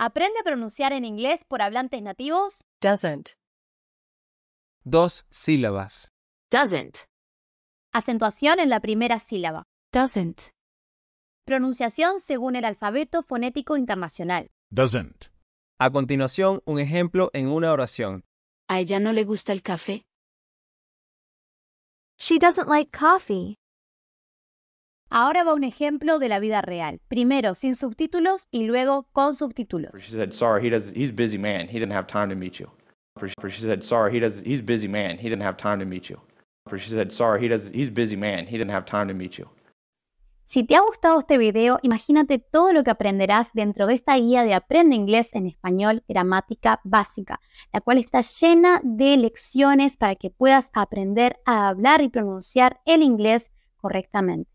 ¿Aprende a pronunciar en inglés por hablantes nativos? Doesn't. Dos sílabas. Doesn't. Acentuación en la primera sílaba. Doesn't. Pronunciación según el alfabeto fonético internacional. doesn't, A continuación, un ejemplo en una oración. ¿A ella no le gusta el café? She doesn't like coffee. Ahora va un ejemplo de la vida real. Primero sin subtítulos y luego con subtítulos. She said, "Sorry, he does. He's busy man. He didn't have time to meet you." She said, "Sorry, he does. He's busy man. He didn't have time to meet you." She said, "Sorry, he does. He's busy man. He didn't have time to meet you." Si te ha gustado este video, imagínate todo lo que aprenderás dentro de esta guía de Aprende Inglés en Español Gramática Básica, la cual está llena de lecciones para que puedas aprender a hablar y pronunciar el inglés correctamente.